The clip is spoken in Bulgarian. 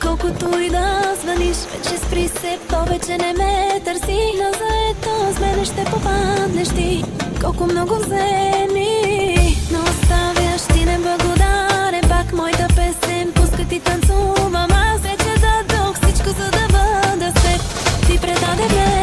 колкото и да звъниш. Вече спри се, повече не ме търси. На заето с мене ще попаднеш ти. Колко много вземи. Но оставяш ти неблагодарен Пак. Моята песен пуска ти танцувам Аз. Вече дадох всичко за да бъда с теб. Ти предаде ме